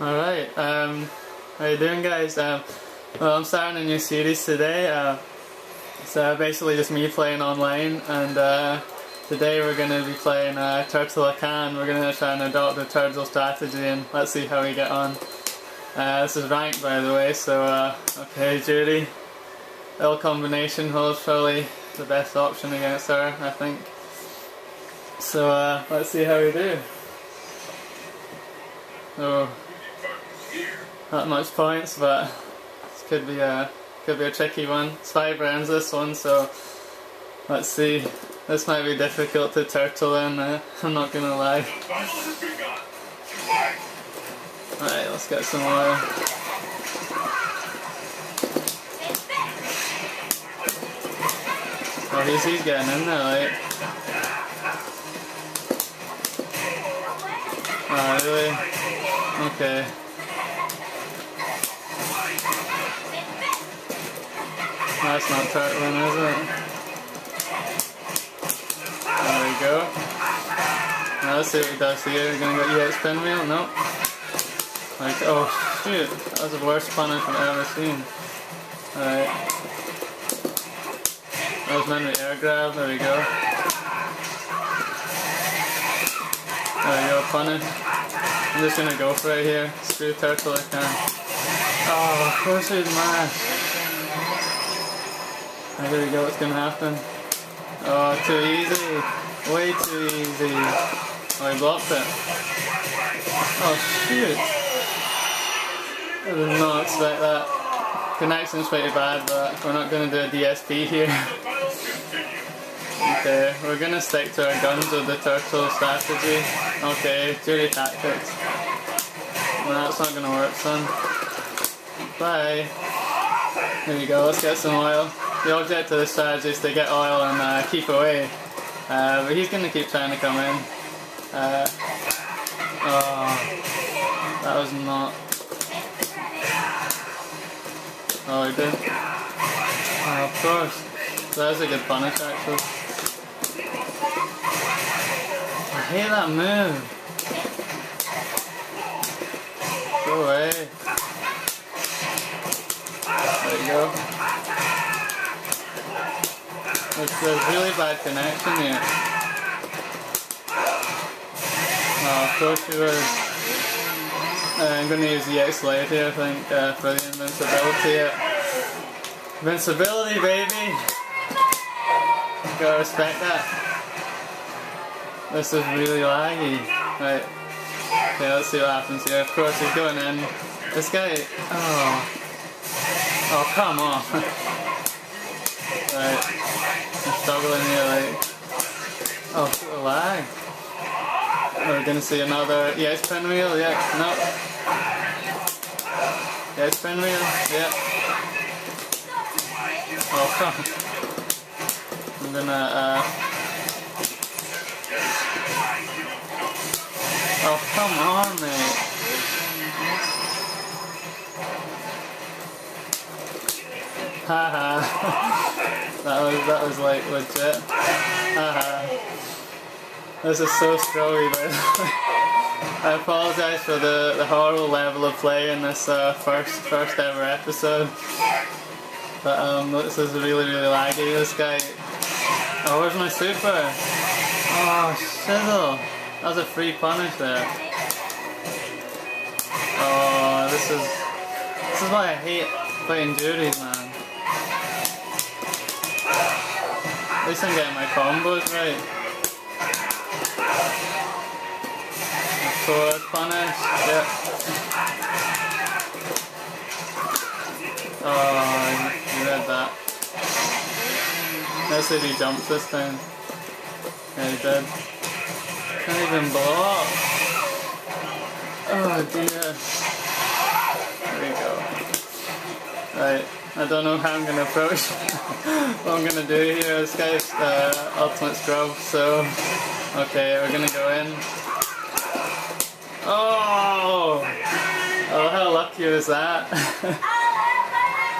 Alright, um, how you doing guys? Um, well, I'm starting a new series today. Uh, it's uh, basically just me playing online and uh, today we're going to be playing uh, Turtle Hakan. We're going to try and adopt the turtle strategy and let's see how we get on. Uh, this is ranked by the way, so uh, okay Juri. L combination holds probably the best option against her, I think. So let's see how we do. Oh, not much points, but this could be a could be a tricky one. It's five rounds this one, so let's see. This might be difficult to turtle in. Uh, I'm not gonna lie. Alright, let's get some oil. Oh, he's, he's getting in there, like. Oh, really? Okay. That's not turtling, is it? There we go. Now let's see what he does here. We're gonna get go EX pinwheel? Nope. Like, oh shoot, that was the worst punish I've ever seen. Alright. That was meant to air grab, there we go. There we go, punish. I'm just gonna go for it here. Screw turtle Hakan. Oh, of course he's mad. Here we go, what's gonna happen? Oh, too easy. Way too easy. Oh, he blocked it. Oh, shoot. I did not expect that. Connection's pretty bad, but we're not to do a DSP here. okay, we're to stick to our guns with the turtle strategy. Okay, Juri tactics. No, that's not to work, son. Bye. There you go, let's get some oil. The object of this strategy is to get oil and uh, keep away. Uh, but he's going to keep trying to come in. Uh, oh, that was not... Oh, he did? Oh, of course. That was a good punish, actually. I hate that move. Go away. There you go. There's, a really bad connection here. Oh, of course you would. Uh, I'm going to use the X Blade here, I think, uh, for the invincibility. Yeah. Invincibility, baby! Gotta respect that. This is really laggy. Right. Okay, let's see what happens here. Of course, he's going in. This guy. Oh. Oh, come on. gonna see another. Yeah, it's pinwheel. Yeah, no. Yeah, it's pinwheel. Yeah. Oh come. I'm gonna. Uh... Oh come on, mate. Haha. that was that was like legit. Haha. This is so scrowy, but I apologise for the, the horrible level of play in this uh, first first ever episode. But um, this is really really laggy. This guy. Oh, where's my super? Oh, shizzle. That was a free punish there. Oh, this is this is why I hate playing Juris, man. At least I'm getting my combos right. Forward punish, yep. Oh, you read that. Let's if he jumps this time. Yeah, he did. Can't even block. Oh dear. There we go. Right, I don't know how I'm going to approach what I'm going to do here. This guy's uh, ultimate scrub, so okay, we're going to go in. Oh! Oh, how lucky was that?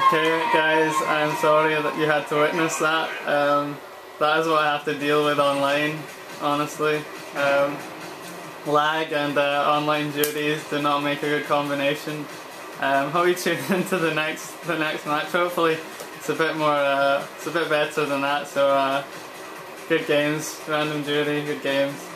okay, guys, I'm sorry that you had to witness that. Um, that is what I have to deal with online, honestly. Um, lag and uh, online Juris do not make a good combination. Um, hope you tune into the next the next match. Hopefully, it's a bit more uh, it's a bit better than that. So uh, good games, random Juri, good games.